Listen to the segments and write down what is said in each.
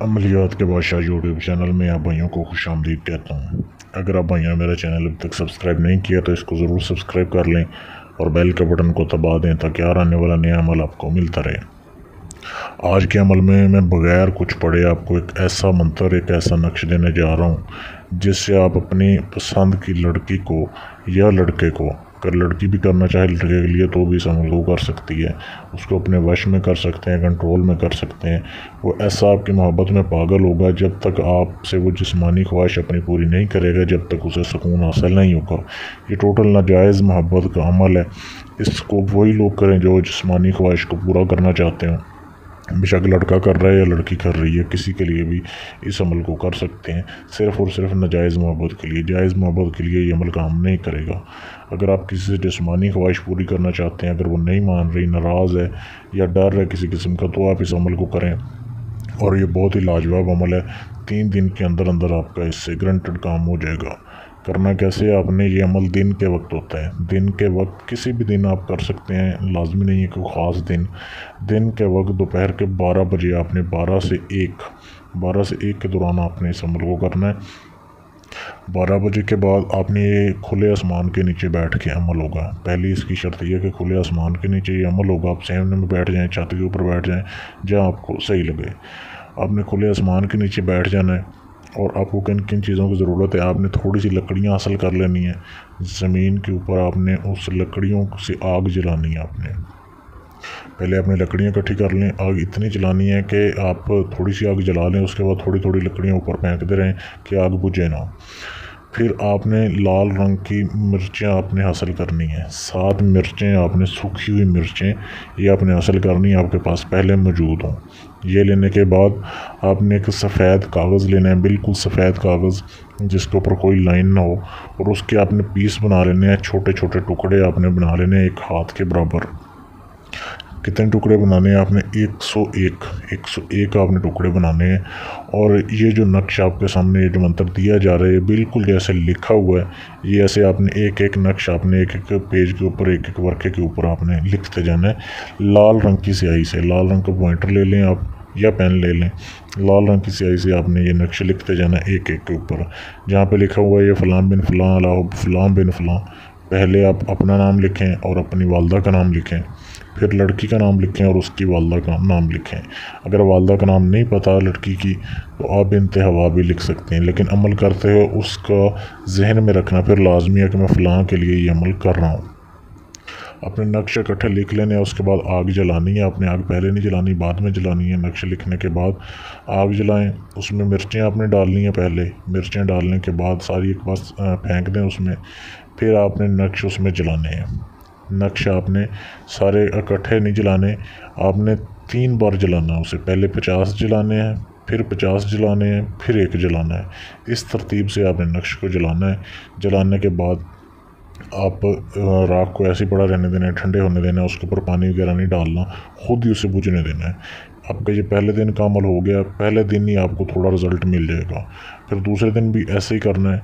عملیات کے بادشاہ YouTube channel میں آپ بھائیوں کو خوش آمدید کہتا ہوں۔ اگر آپ بھائیوں میرا چینل اب تک سبسکرائب نہیں کیا تو اس کو ضرور سبسکرائب کر لیں اور بیل کے بٹن کو دبا دیں تاکہ ہر آنے والا نیا عمل آپ کو ملتا رہے۔ آج کے عمل میں میں بغیر کچھ پڑھے آپ کو ایک ایسا منتر، ایک ایسا نقش دینے جا رہا ہوں جس سے آپ اپنی پسند کی لڑکی کو یا لڑکے کو اگر لڑکی بھی کرنا چاہے لڑکے کے لیے تو بھی اس عمل کر سکتی ہے۔ اس کو اپنے وش میں کر سکتے ہیں، کنٹرول میں کر سکتے ہیں۔ وہ ایسا آپ کی محبت میں پاگل ہوگا جب تک آپ سے وہ جسمانی خواہش اپنی پوری نہیں کرے گا، جب تک اسے سکون حاصل نہیں ہوگا۔ یہ ٹوٹل ناجائز محبت کا عمل ہے۔ اس کو وہی لوگ کریں جو جسمانی خواہش کو پورا کرنا چاہتے ہیں بے شک لڑکا کر رہا ہے یا لڑکی کر رہی ہے، کسی کے لیے بھی اس عمل کو کر سکتے ہیں، صرف اور صرف ناجائز محبت کے لیے۔ جائز محبت کے لیے یہ عمل کام نہیں کرے گا۔ اگر آپ کسی سے جسمانی خواہش پوری کرنا چاہتے ہیں، اگر وہ نہیں مان رہی، ناراض ہے یا ڈر ہے کسی قسم کا، تو آپ اس عمل کو کریں۔ اور یہ بہت ہی لاجواب عمل ہے۔ تین دن کے اندر اندر آپ کا اس سے گرنٹڈ کام ہو جائے گا۔ کرنا کیسے آپ نے یہ عمل دن کے وقت ہوتا ہے۔ دن کے وقت کسی بھی دن آپ کر سکتے ہیں۔ لازمی نہیں ہے کوئی خاص دن۔ دن کے وقت دوپہر کے بارہ بجے آپ نے بارہ سے ایک بارہ سے ایک کے دوران آپ نے اس عمل کو کرنا ہے۔ بارہ بجے کے بعد آپ نے یہ کھلے آسمان کے نیچے بیٹھ کے عمل ہوگا۔ پہلی اس کی شرط یہ ہے کہ کھلے آسمان کے نیچے یہ عمل ہوگا۔ آپ سیمنے میں بیٹھ جائیں، چھت کے اوپر بیٹھ جائیں، جہاں آپ کو صحیح لگے۔ آپ نے کھلے آسمان کے نیچے بیٹھ جانا ہے اور آپ کو کن کن چیزوں کی ضرورت ہے، آپ نے تھوڑی سی لکڑیاں حاصل کر لینی ہے زمین کے اوپر آپ نے اس لکڑیوں سے آگ جلانی ہے آپ نے۔ پہلے اپنی لکڑیاں اکٹھی کر لیں، آگ اتنی جلانی ہے کہ آپ تھوڑی سی آگ جلا لیں، اس کے بعد تھوڑی تھوڑی لکڑیاں اوپر پھینکتے رہیں کہ آگ بجھے نہ۔ پھر آپ نے لال رنگ کی مرچیں آپ نے حاصل کرنی ہیں۔ سات مرچیں آپ نے سوکھی ہوئی مرچیں یہ آپ نے حاصل کرنی آپ کے پاس پہلے موجود ہوں۔ یہ لینے کے بعد آپ نے ایک سفید کاغذ لینا ہے، بالکل سفید کاغذ، جس کے اوپر کوئی لائن نہ ہو۔ اور اس کے آپ نے پیس بنا لینے ہیں، چھوٹے چھوٹے ٹکڑے آپ نے بنا لینے ہیں، ایک ہاتھ کے برابر۔ کتنے ٹکڑے بنانے ہیں؟ آپ نے ایک سو ایک ایک سو ایک آپ نے ٹکڑے بنانے ہیں۔ اور یہ جو نقش آپ کے سامنے یہ جو منتر دیا جا رہا ہے، بالکل جیسے لکھا ہوا ہے۔ یہ ایسے آپ نے ایک ایک نقش، آپ نے ایک ایک پیج کے اوپر، ایک ایک ورقے کے اوپر آپ نے لکھتے جانا ہے۔ لال رنگ کی سیاہی سے، لال رنگ کا پوائنٹر لے لیں آپ یا پین لے لیں۔ لال رنگ کی سیاہی سے آپ نے یہ نقش لکھتے جانا ہے ایک ایک کے اوپر۔ جہاں پہ لکھا ہوا ہے، یہ فلاں بن فلاں علاؤ فلاں بن فلاں پہلے آپ اپنا نام لکھیں اور اپنی والدہ کا نام لکھیں، پھر لڑکی کا نام لکھیں اور اس کی والدہ کا نام لکھیں۔ اگر والدہ کا نام نہیں پتہ لڑکی کی، تو آپ انتہوا بھی لکھ سکتے ہیں، لیکن عمل کرتے ہوئے اس کا ذہن میں رکھنا پھر لازمی ہے کہ میں فلاں کے لیے یہ عمل کر رہا ہوں۔ اپنے نقش اکٹھے لکھ لینے، اس کے بعد آگ جلانی ہے اپنے آگ پہلے نہیں جلانی، بعد میں جلانی ہے نقش لکھنے کے بعد۔ آگ جلائیں، اس میں مرچیں آپ نے ڈالنی ہیں پہلے۔ مرچیں ڈالنے کے بعد ساری ایک بات پھینک دیں اس میں۔ پھر آپ نے نقش اس میں جلانے ہیں۔ نقش آپ نے سارے اکٹھے نہیں جلانے، آپ نے تین بار جلانا ہے اسے۔ پہلے پچاس جلانے ہیں، پھر پچاس جلانے ہیں، پھر ایک جلانا ہے۔ اس ترتیب سے آپ نے نقش کو جلانا ہے۔ جلانے کے بعد آپ راکھ کو ایسے پڑا رہنے دینا ہے، ٹھنڈے ہونے دینا ہے اس کے اوپر پانی وغیرہ نہیں ڈالنا، خود ہی اسے بجھنے دینا ہے۔ آپ کا یہ پہلے دن کا عمل ہو گیا، پہلے دن ہی آپ کو تھوڑا رزلٹ مل جائے گا۔ پھر دوسرے دن بھی ایسے ہی کرنا ہے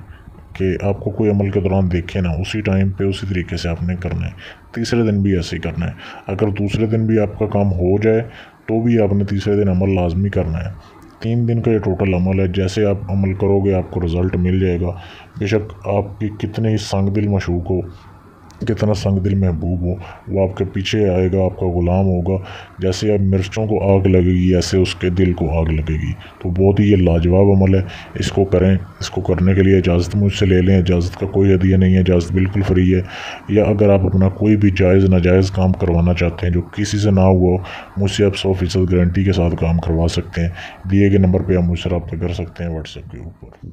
کہ آپ کو کوئی عمل کے دوران دیکھے نا اسی ٹائم پہ اسی طریقے سے آپ نے کرنا ہے۔ تیسرے دن بھی ایسے ہی کرنا ہے۔ اگر دوسرے دن بھی آپ کا کام ہو جائے، تو بھی آپ نے تیسرے دن عمل لازمی کرنا ہے۔ تین دن کا یہ ٹوٹل عمل ہے۔ جیسے آپ عمل کرو گے، آپ کو رزلٹ مل جائے گا۔ بے شک آپ کی کتنے ہی سنگ دل مشوق ہو۔ کتنا سنگ دل محبوب ہو، وہ آپ کے پیچھے آئے گا، آپ کا غلام ہوگا۔ جیسے اب مرچوں کو آگ لگے گی، ایسے اس کے دل کو آگ لگے گی۔ تو بہت ہی یہ لاجواب عمل ہے۔ اس کو کریں، اس کو کرنے کے لیے اجازت مجھ سے لے لیں۔ اجازت کا کوئی ہدیہ نہیں ہے، اجازت بالکل فری ہے۔ یا اگر آپ اپنا کوئی بھی جائز، ناجائز کام کروانا چاہتے ہیں جو کسی سے نہ ہوا مجھ سے آپ سو فیصد گارنٹی کے ساتھ کام کروا سکتے ہیں۔ دیے گئے نمبر پہ آپ مجھ سے رابطہ کر سکتے ہیں، واٹس ایپ کے اوپر۔